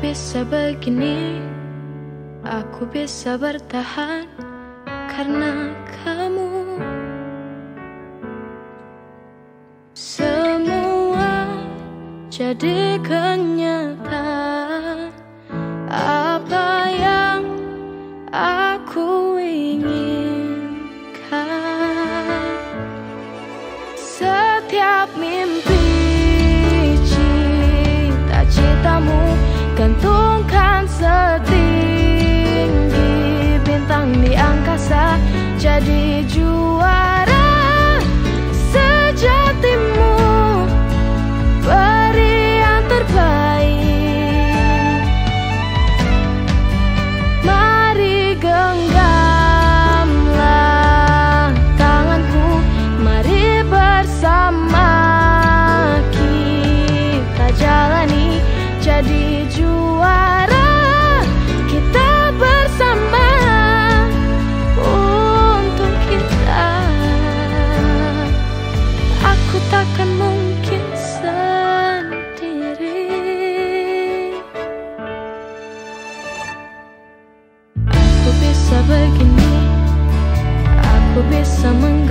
bisa begini Aku bisa bertahan karena kamu. Semua jadi kenyataan begini. Aku bisa meng